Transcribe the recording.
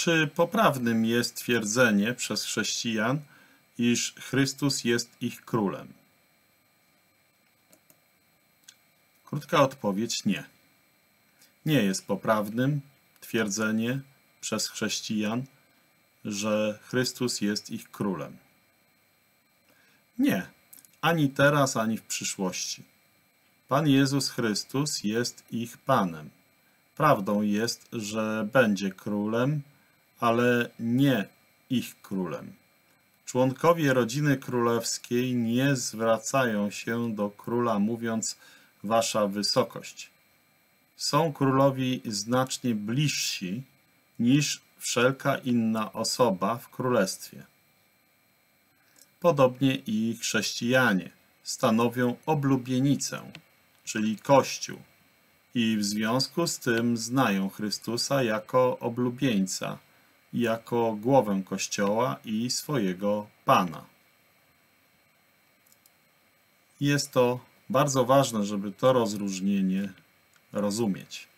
Czy poprawnym jest twierdzenie przez chrześcijan, iż Chrystus jest ich królem? Krótka odpowiedź nie. Nie jest poprawnym twierdzenie przez chrześcijan, że Chrystus jest ich królem. Nie, ani teraz, ani w przyszłości. Pan Jezus Chrystus jest ich Panem. Prawdą jest, że będzie królem, ale nie ich królem. Członkowie rodziny królewskiej nie zwracają się do króla mówiąc Wasza Wysokość. Są królowi znacznie bliżsi niż wszelka inna osoba w królestwie. Podobnie i chrześcijanie stanowią oblubienicę, czyli Kościół, i w związku z tym znają Chrystusa jako oblubieńca, jako głowę Kościoła i swojego Pana. Jest to bardzo ważne, żeby to rozróżnienie rozumieć.